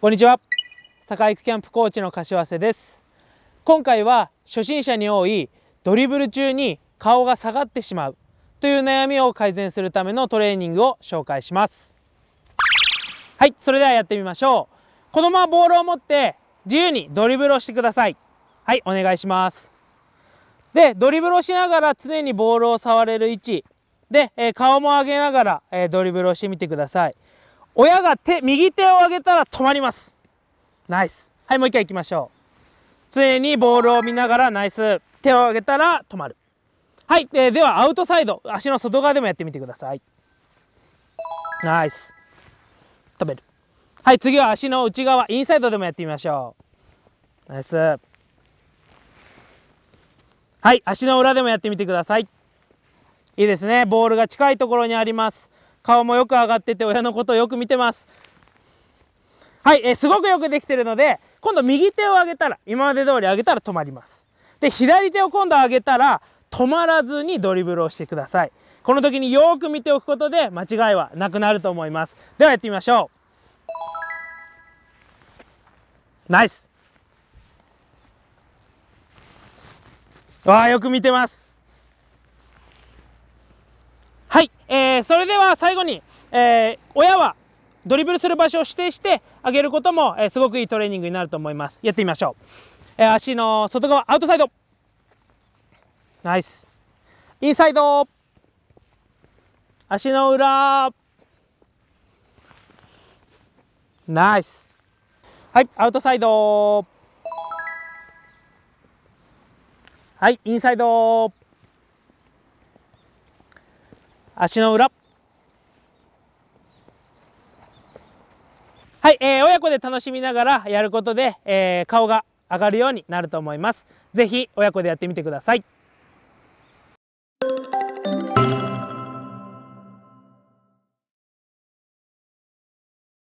こんにちは。坂育キャンプコーチの柏瀬です。今回は初心者に多いドリブル中に顔が下がってしまうという悩みを改善するためのトレーニングを紹介します。はいそれではやってみましょう。このままボールを持って自由にドリブルをしてください。はいお願いします。でドリブルをしながら常にボールを触れる位置。で、えー、顔も上げながら、えー、ドリブルをしてみてください。親が手右手を上げたら止まります。ナイス。はいもう一回いきましょう。常にボールを見ながらナイス。手を上げたら止まる。はい、えー、ではアウトサイド。足の外側でもやってみてください。ナイス。止める。はい次は足の内側インサイドでもやってみましょう。ナイス。はい足の裏でもやってみてください。いいですね。ボールが近いところにあります。顔もよく上がってて親のことをよく見てます。はい、えー、すごくよくできてるので今度右手を上げたら今まで通り上げたら止まります。で左手を今度上げたら止まらずにドリブルをしてください。この時によく見ておくことで間違いはなくなると思います。ではやってみましょう。ナイス。わあよく見てますはい、えー、それでは最後に、えー、親はドリブルする場所を指定してあげることも、えー、すごくいいトレーニングになると思います。やってみましょう、えー、足の外側アウトサイド。ナイス。インサイド。足の裏。ナイス。はいアウトサイド。はいインサイド。足の裏はい、えー、親子で楽しみながらやることで、えー、顔が上がるようになると思います。ぜひ親子でやってみてください。